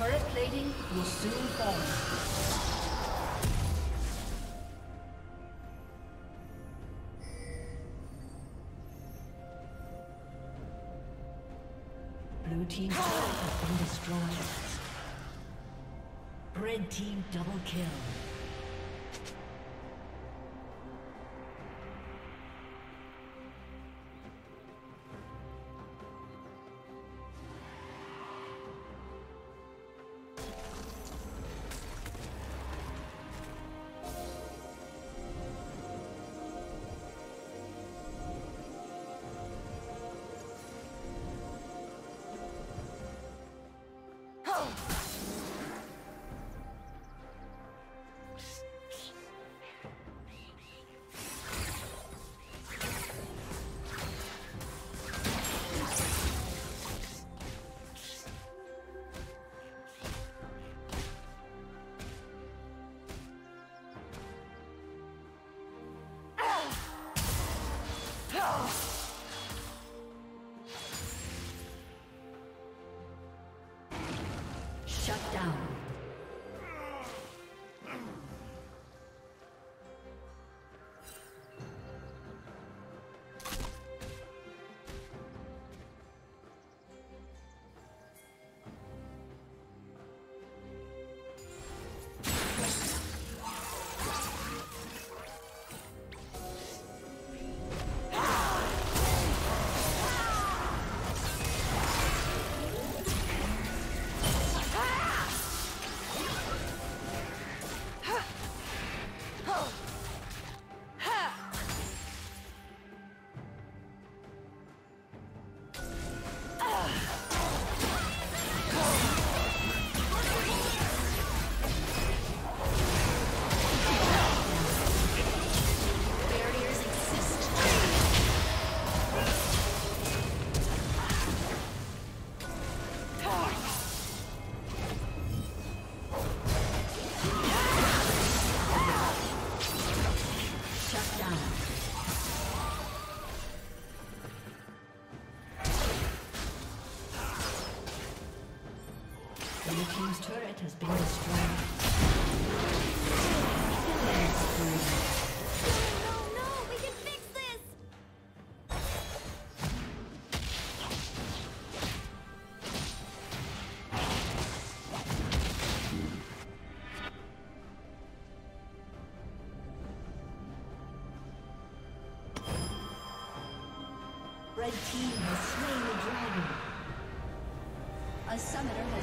Turret plating will soon fall. Blue turret has been destroyed. Red team double kill. Has been destroyed. Red team has slain the dragon. A summoner has.